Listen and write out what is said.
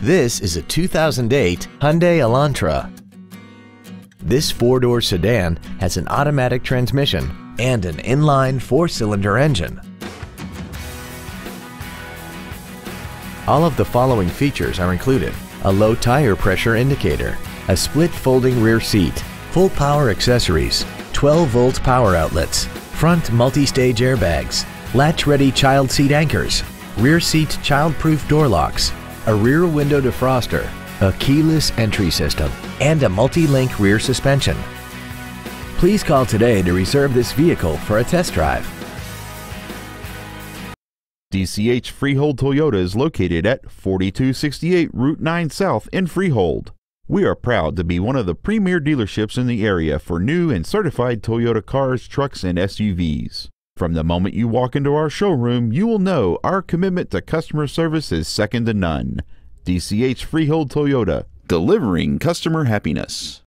This is a 2008 Hyundai Elantra. This four-door sedan has an automatic transmission and an inline four-cylinder engine. All of the following features are included. A low tire pressure indicator, a split folding rear seat, full power accessories, 12 volt power outlets, front multi-stage airbags, latch-ready child seat anchors, rear seat child-proof door locks, a rear window defroster, a keyless entry system, and a multi-link rear suspension. Please call today to reserve this vehicle for a test drive. DCH Freehold Toyota is located at 4268 Route 9 South in Freehold. We are proud to be one of the premier dealerships in the area for new and certified Toyota cars, trucks, and SUVs. From the moment you walk into our showroom, you will know our commitment to customer service is second to none. DCH Freehold Toyota, delivering customer happiness.